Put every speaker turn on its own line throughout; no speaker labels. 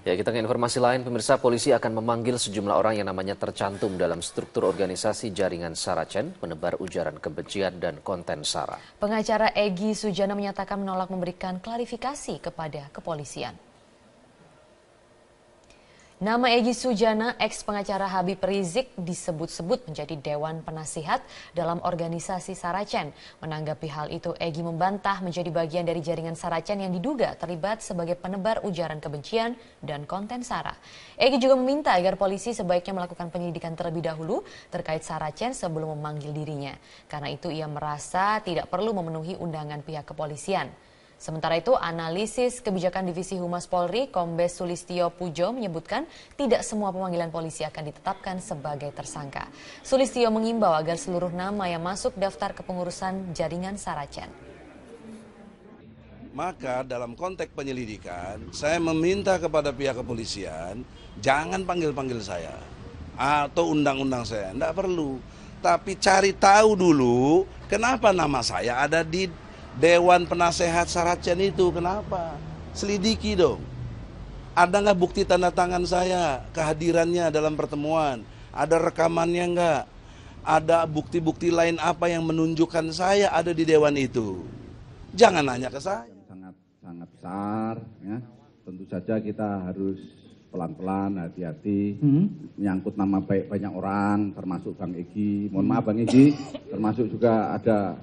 Ya, kita ke informasi lain, pemirsa polisi akan memanggil sejumlah orang yang namanya tercantum dalam struktur organisasi jaringan Saracen, menebar ujaran kebencian dan konten SARA.
Pengacara Egi Sujana menyatakan menolak memberikan klarifikasi kepada kepolisian. Nama Egy Sujana, ex pengacara Habib Rizik, disebut-sebut menjadi Dewan Penasihat dalam organisasi Saracen. Menanggapi hal itu, Egy membantah menjadi bagian dari jaringan Saracen yang diduga terlibat sebagai penebar ujaran kebencian dan konten SARA. Egy juga meminta agar polisi sebaiknya melakukan penyelidikan terlebih dahulu terkait Saracen sebelum memanggil dirinya. Karena itu ia merasa tidak perlu memenuhi undangan pihak kepolisian. Sementara itu, analisis kebijakan Divisi Humas Polri, Kombes Sulistio Pujo menyebutkan tidak semua pemanggilan polisi akan ditetapkan sebagai tersangka. Sulistio mengimbau agar seluruh nama yang masuk daftar kepengurusan jaringan Saracen.
Maka dalam konteks penyelidikan, saya meminta kepada pihak kepolisian, jangan panggil-panggil saya. Atau undang-undang saya, tidak perlu. Tapi cari tahu dulu kenapa nama saya ada di Dewan Penasehat Saracen itu kenapa? Selidiki dong. Ada nggak bukti tanda tangan saya kehadirannya dalam pertemuan? Ada rekamannya nggak? Ada bukti-bukti lain apa yang menunjukkan saya ada di dewan itu? Jangan nanya ke saya.
Sangat sangat besar, ya. Tentu saja kita harus pelan-pelan, hati-hati, hmm. menyangkut nama baik banyak orang, termasuk Bang Egi. Mohon maaf Bang Egi, termasuk juga ada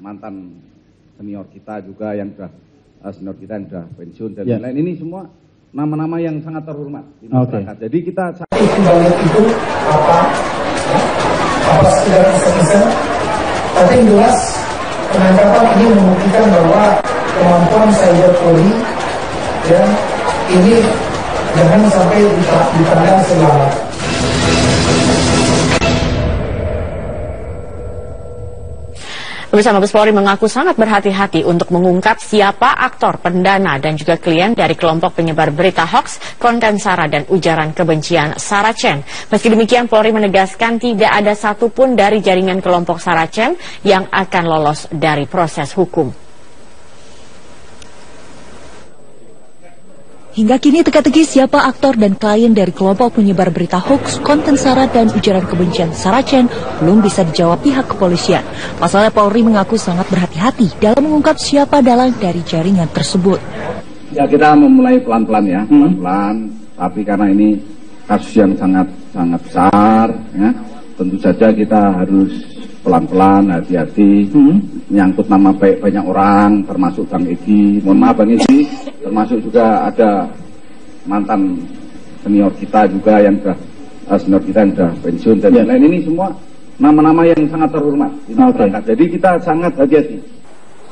mantan senior kita juga yang sudah uh, senior kita yang sudah pensiun dan yeah. lain-lain ini semua nama-nama yang sangat terhormat di masyarakat. Okay. Jadi kita
kembali itu apa? Apa sekedar iseng-iseng? Tapi yang jelas penangkapan ini membuktikan bahwa kemampuan cyber Polri ya ini jangan sampai dipandang sebelah
Pemirsa Mabes Polri mengaku sangat berhati-hati untuk mengungkap siapa aktor, pendana, dan juga klien dari kelompok penyebar berita hoax, konten sara, dan ujaran kebencian Saracen. Meski demikian, Polri menegaskan tidak ada satupun dari jaringan kelompok Saracen yang akan lolos dari proses hukum.
Hingga kini teka-teki siapa aktor dan klien dari kelompok penyebar berita hoax, konten sara dan ujaran kebencian Saracen belum bisa dijawab pihak kepolisian. Pasalnya Polri mengaku sangat berhati-hati dalam mengungkap siapa dalang dari jaringan tersebut.
Ya kita memulai pelan-pelan ya, hmm. pelan-pelan. Hmm. Tapi karena ini kasus yang sangat sangat besar, ya, tentu saja kita harus pelan-pelan, hati-hati, hmm. menyangkut nama baik banyak orang, termasuk Bang Egi. Mohon maaf Bang Egi, termasuk juga ada mantan senior kita juga yang sudah uh, senior kita yang sudah pensiun dan yeah. lain ini semua nama-nama yang sangat terhormat di masyarakat. Okay. Jadi kita sangat hati-hati.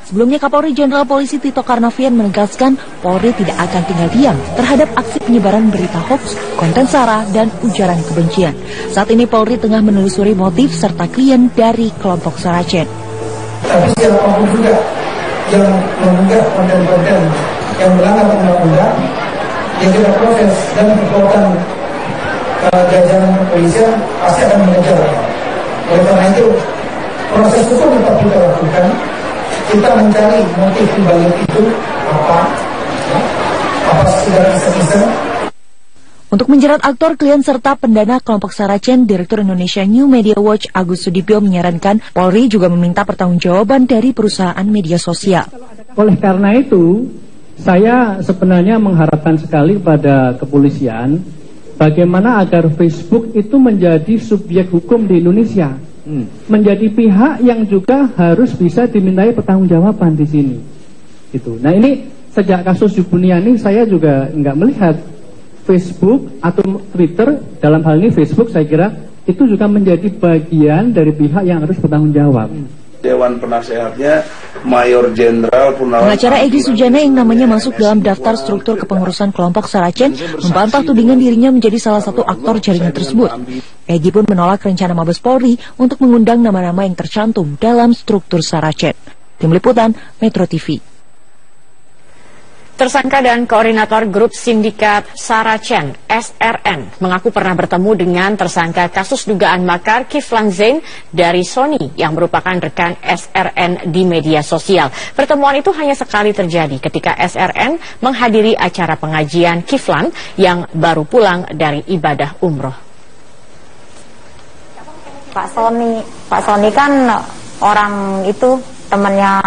Sebelumnya Kapolri Jenderal Polisi Tito Karnavian menegaskan Polri tidak akan tinggal diam terhadap aksi penyebaran berita hoax, konten sara, dan ujaran kebencian. Saat ini Polri tengah menelusuri motif serta klien dari kelompok Saracen.
Tapi siapa pun juga yang mengunggah konten-konten yang melanggar undang-undang, yang kita proses dan kekuatan uh, jajaran kepolisian pasti akan mengejar. Oleh karena itu, proses hukum tetap kita lakukan, kita mencari motif dibalik itu apa? Apa sudah bisa-bisa
untuk menjerat aktor, klien serta pendana kelompok Saracen, Direktur Indonesia New Media Watch Agus Sudibyo menyarankan Polri juga meminta pertanggungjawaban dari perusahaan media sosial.
Oleh karena itu, saya sebenarnya mengharapkan sekali pada kepolisian bagaimana agar Facebook itu menjadi subjek hukum di Indonesia hmm. menjadi pihak yang juga harus bisa dimintai pertanggungjawaban di sini. Itu. Nah ini sejak kasus Yubuniani saya juga nggak melihat Facebook atau Twitter dalam hal ini Facebook saya kira itu juga menjadi bagian dari pihak yang harus bertanggung jawab. Hmm.
Dewan Penasehatnya Mayor Jenderal
Purnawan. Pengacara Egi Sujana yang namanya masuk dalam daftar struktur kepengurusan kelompok Saracen membantah tudingan dirinya menjadi salah satu aktor jaringan tersebut. Egi pun menolak rencana Mabes Polri untuk mengundang nama-nama yang tercantum dalam struktur Saracen. Tim Liputan Metro TV.
Tersangka dan koordinator grup sindikat Saracen SRN mengaku pernah bertemu dengan tersangka kasus dugaan makar Kiflan Zain dari Sony yang merupakan rekan SRN di media sosial. Pertemuan itu hanya sekali terjadi ketika SRN menghadiri acara pengajian Kiflan yang baru pulang dari ibadah umroh.
Pak Sony, Pak Sony kan orang itu temannya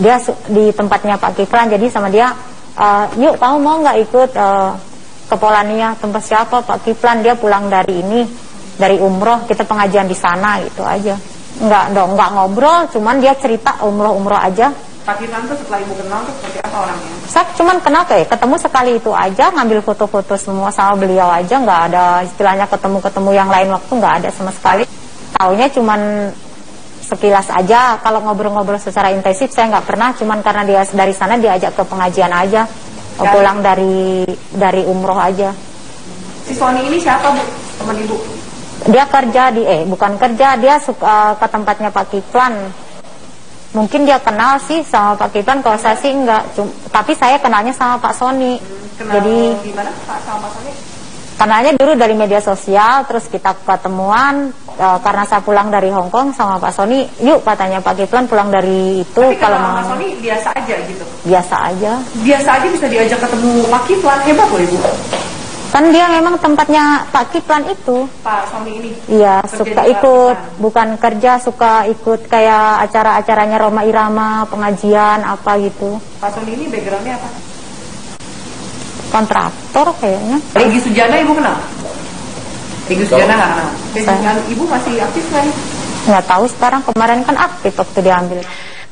dia di tempatnya Pak Kiflan jadi sama dia uh, yuk kamu mau nggak ikut uh, ke Polania tempat siapa Pak Kiflan dia pulang dari ini dari umroh kita pengajian di sana gitu aja nggak dong nggak ngobrol cuman dia cerita umroh umroh aja
Pak Kiflan tuh setelah ibu kenal tuh seperti apa orangnya?
Saya cuman kenal kayak ketemu sekali itu aja ngambil foto-foto semua sama beliau aja nggak ada istilahnya ketemu-ketemu yang lain waktu nggak ada sama sekali. Taunya cuman sekilas aja. Kalau ngobrol-ngobrol secara intensif saya nggak pernah. Cuman karena dia dari sana diajak ke pengajian aja. Dan pulang dari dari umroh aja.
Si Sony ini siapa bu? Teman ibu?
Dia kerja di eh bukan kerja. Dia suka uh, ke tempatnya Pak Kiflan. Mungkin dia kenal sih sama Pak Kiflan. Kalau saya sih enggak Cuma, tapi saya kenalnya sama Pak Sony.
Hmm, jadi gimana? Pak sama Pak Sony
kenalnya dulu dari media sosial terus kita ketemuan e, karena saya pulang dari Hong Kong sama Pak Sony, yuk katanya Pak Kiflan pulang dari itu
Tapi kalau mau Pak Sony biasa aja gitu.
Biasa aja.
Biasa aja bisa diajak ketemu Pak Kiflan hebat loh Ibu.
Kan dia memang tempatnya Pak Kiflan itu.
Pak Sony ini.
Iya, suka ikut, bukan kerja, suka ikut kayak acara-acaranya Roma Irama, pengajian apa gitu.
Pak Sony ini backgroundnya apa?
Kontraktor kayaknya.
Regi Sujana Ibu kenal? Minggu Sujana nggak kenal. Dan ibu masih aktif kan?
Nggak tahu sekarang kemarin kan aktif waktu diambil.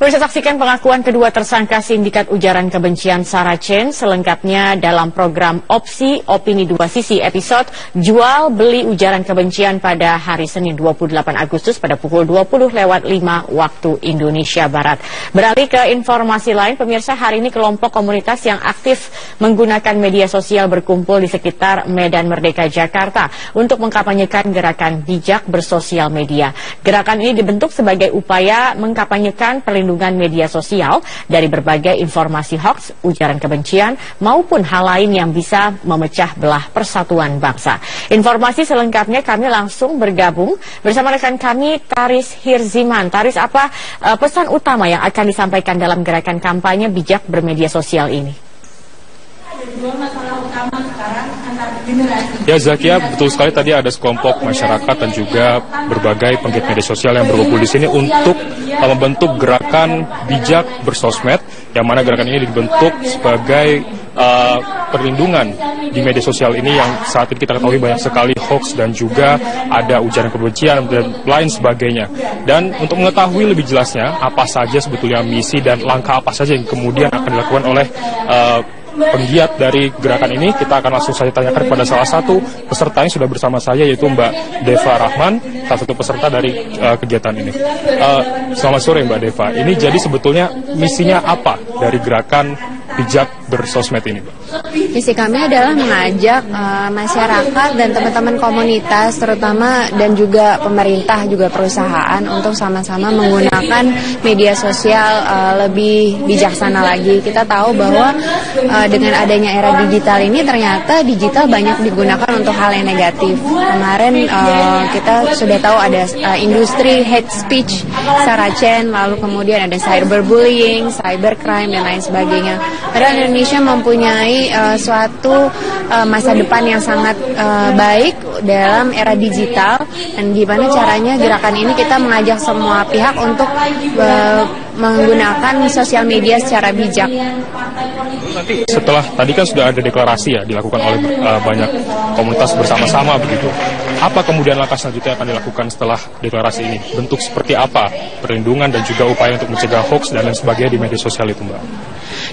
Bisa saksikan pengakuan kedua tersangka sindikat ujaran kebencian Saracen selengkapnya dalam program Opsi Opini Dua Sisi episode Jual Beli Ujaran Kebencian pada hari Senin 28 Agustus pada pukul 20 lewat 5 waktu Indonesia Barat. Beralih ke informasi lain, pemirsa hari ini kelompok komunitas yang aktif menggunakan media sosial berkumpul di sekitar Medan Merdeka Jakarta untuk mengkampanyekan gerakan bijak bersosial media. Gerakan ini dibentuk sebagai upaya mengkampanyekan perlindungan perlindungan media sosial dari berbagai informasi hoax, ujaran kebencian, maupun hal lain yang bisa memecah belah persatuan bangsa. Informasi selengkapnya kami langsung bergabung bersama rekan kami Taris Hirziman. Taris, apa uh, pesan utama yang akan disampaikan dalam gerakan kampanye bijak bermedia sosial ini?
Dua masalah utama sekarang
Ya Zakia, betul sekali tadi ada sekelompok masyarakat dan juga berbagai penggiat media sosial yang berkumpul di sini untuk membentuk gerakan bijak bersosmed, yang mana gerakan ini dibentuk sebagai uh, perlindungan di media sosial ini yang saat ini kita ketahui banyak sekali hoax dan juga ada ujaran kebencian dan lain sebagainya. Dan untuk mengetahui lebih jelasnya apa saja sebetulnya misi dan langkah apa saja yang kemudian akan dilakukan oleh uh, penggiat dari gerakan ini kita akan langsung saja tanyakan kepada salah satu peserta yang sudah bersama saya yaitu Mbak Deva Rahman salah satu peserta dari uh, kegiatan ini. Uh, selamat sore Mbak Deva. Ini jadi sebetulnya misinya apa dari gerakan bijak bersosmed ini,
Misi kami adalah mengajak uh, masyarakat dan teman-teman komunitas, terutama dan juga pemerintah juga perusahaan untuk sama-sama menggunakan media sosial uh, lebih bijaksana lagi. Kita tahu bahwa uh, dengan adanya era digital ini ternyata digital banyak digunakan untuk hal yang negatif. Kemarin uh, kita sudah tahu ada uh, industri hate speech, saracen, lalu kemudian ada cyberbullying, cybercrime dan lain sebagainya. Padahal Indonesia mempunyai uh, suatu uh, masa depan yang sangat uh, baik dalam era digital dan gimana caranya gerakan ini kita mengajak semua pihak untuk uh, menggunakan sosial media secara bijak.
Nanti setelah tadi kan sudah ada deklarasi ya dilakukan oleh uh, banyak komunitas bersama-sama begitu. Apa kemudian langkah selanjutnya akan dilakukan setelah deklarasi ini? Bentuk seperti apa perlindungan dan juga upaya untuk mencegah hoax dan lain sebagainya di media sosial itu, Mbak?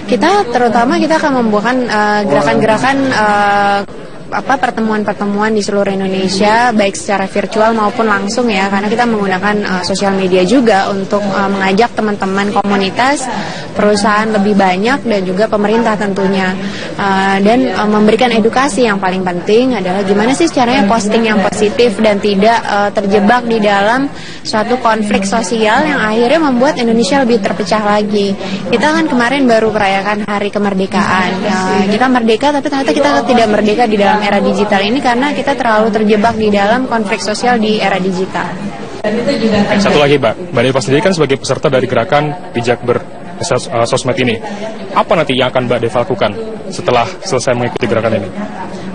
Kita terutama kita akan membuahkan gerakan-gerakan uh, apa pertemuan-pertemuan di seluruh Indonesia baik secara virtual maupun langsung ya karena kita menggunakan uh, sosial media juga untuk uh, mengajak teman-teman komunitas perusahaan lebih banyak dan juga pemerintah tentunya. Uh, dan uh, memberikan edukasi yang paling penting adalah gimana sih caranya posting yang positif dan tidak uh, terjebak di dalam suatu konflik sosial yang akhirnya membuat Indonesia lebih terpecah lagi. Kita kan kemarin baru merayakan hari kemerdekaan. Uh, kita merdeka tapi ternyata kita tidak merdeka di dalam era digital ini karena kita terlalu terjebak di dalam konflik sosial di era digital.
Satu lagi Mbak, Mbak Deva sendiri kan sebagai peserta dari gerakan bijak ber sos uh, sosmed ini, apa nanti yang akan Mbak Deva lakukan setelah selesai mengikuti gerakan ini?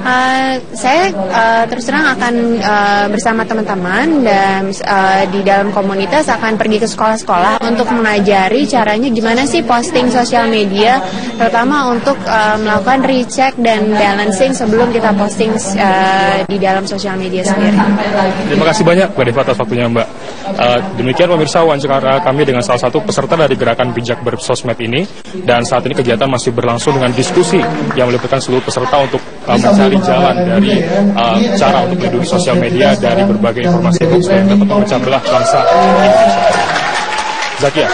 Uh, saya uh, terus terang akan uh, bersama teman-teman dan uh, di dalam komunitas akan pergi ke sekolah-sekolah untuk mengajari caranya gimana sih posting sosial media, terutama untuk uh, melakukan recheck dan balancing sebelum kita posting uh, di dalam sosial media sendiri.
Terima kasih banyak Mbak Deva atas waktunya Mbak. Uh, demikian pemirsa wawancara kami dengan salah satu peserta dari gerakan bijak bersosmed ini dan saat ini kegiatan masih berlangsung dengan diskusi yang melibatkan seluruh peserta untuk uh, mencari jalan dari uh, cara untuk melindungi sosial media dari berbagai informasi hoax yang dapat memecah belah bangsa Indonesia. Zakia.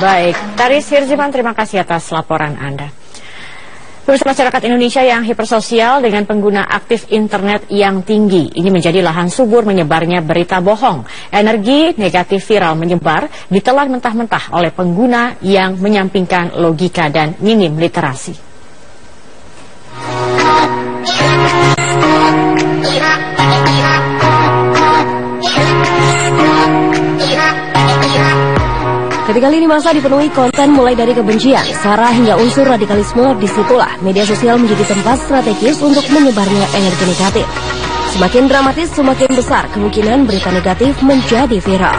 Baik, Taris Hirziman terima kasih atas laporan Anda. Pemirsa masyarakat Indonesia yang hipersosial dengan pengguna aktif internet yang tinggi. Ini menjadi lahan subur menyebarnya berita bohong. Energi negatif viral menyebar ditelan mentah-mentah oleh pengguna yang menyampingkan logika dan minim literasi.
Ketika lini masa dipenuhi konten mulai dari kebencian, sara hingga unsur radikalisme, di situlah media sosial menjadi tempat strategis untuk menyebarnya energi negatif. Semakin dramatis, semakin besar kemungkinan berita negatif menjadi viral.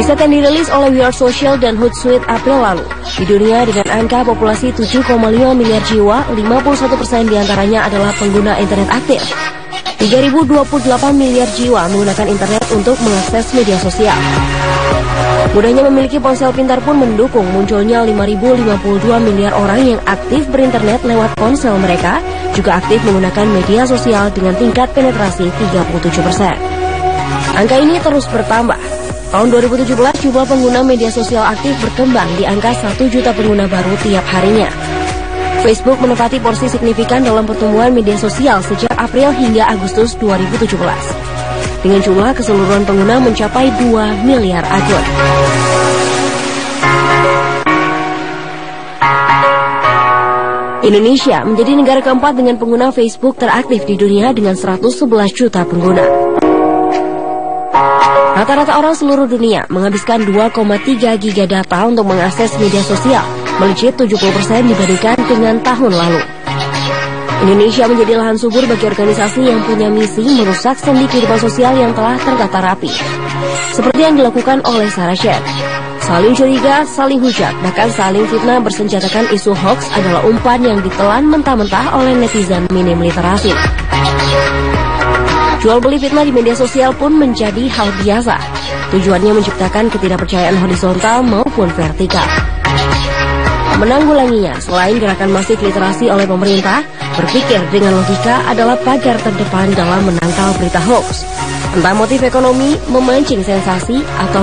Riset yang dirilis oleh We Are Social dan Hootsuite April lalu, di dunia dengan angka populasi 7,5 miliar jiwa, 51% di antaranya adalah pengguna internet aktif. 3.028 miliar jiwa menggunakan internet untuk mengakses media sosial. Mudahnya memiliki ponsel pintar pun mendukung munculnya 5.052 miliar orang yang aktif berinternet lewat ponsel mereka, juga aktif menggunakan media sosial dengan tingkat penetrasi 37 persen. Angka ini terus bertambah. Tahun 2017 jumlah pengguna media sosial aktif berkembang di angka 1 juta pengguna baru tiap harinya. Facebook menempati porsi signifikan dalam pertumbuhan media sosial sejak April hingga Agustus 2017 dengan jumlah keseluruhan pengguna mencapai 2 miliar akun. Indonesia menjadi negara keempat dengan pengguna Facebook teraktif di dunia dengan 111 juta pengguna. Rata-rata orang seluruh dunia menghabiskan 2,3 giga data untuk mengakses media sosial, melejit 70% dibandingkan dengan tahun lalu. Indonesia menjadi lahan subur bagi organisasi yang punya misi merusak sendi kehidupan sosial yang telah tertata rapi. Seperti yang dilakukan oleh Sarah Shed. Saling curiga, saling hujat, bahkan saling fitnah bersenjatakan isu hoax adalah umpan yang ditelan mentah-mentah oleh netizen minim literasi. Jual beli fitnah di media sosial pun menjadi hal biasa. Tujuannya menciptakan ketidakpercayaan horizontal maupun vertikal. Menanggulanginya, selain gerakan masif literasi oleh pemerintah, berpikir dengan logika adalah pagar terdepan dalam menangkal berita hoax. Entah motif ekonomi, memancing sensasi, atau